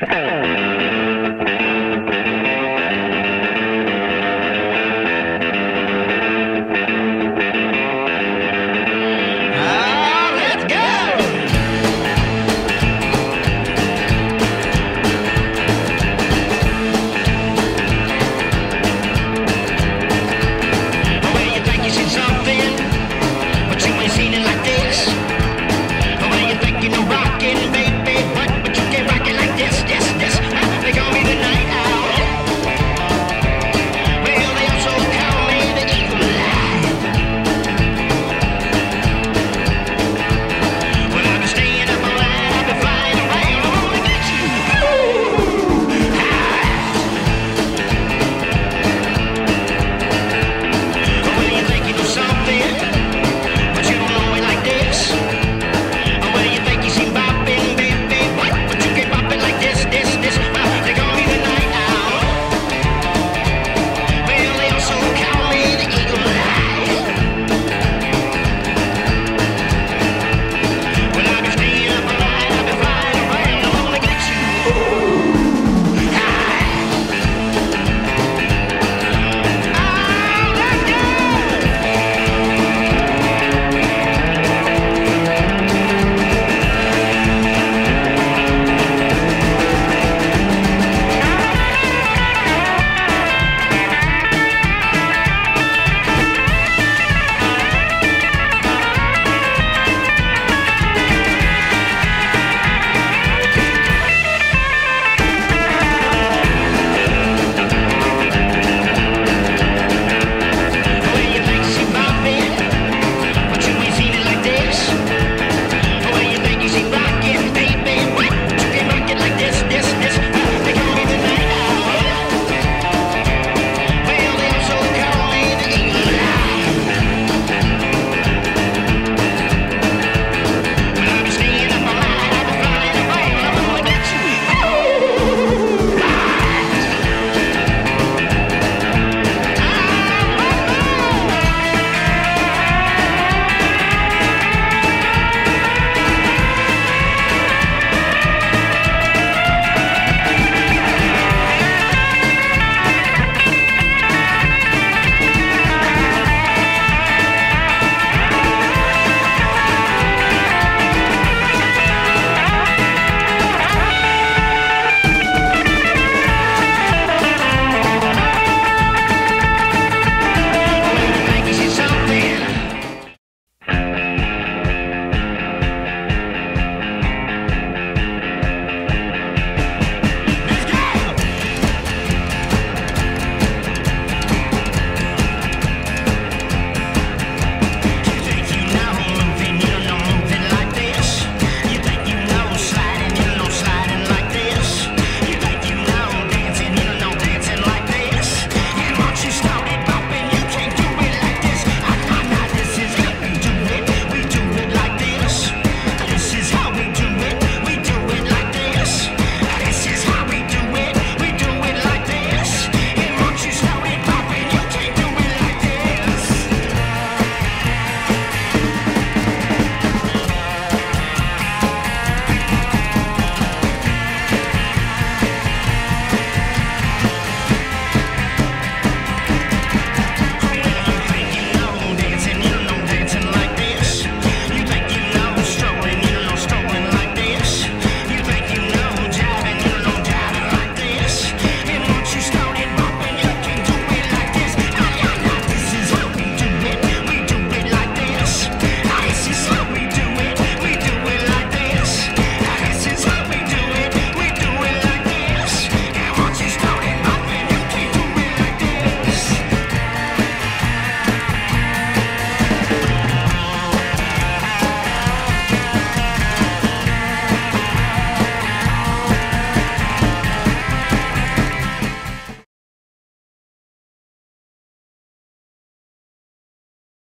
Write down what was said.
FM。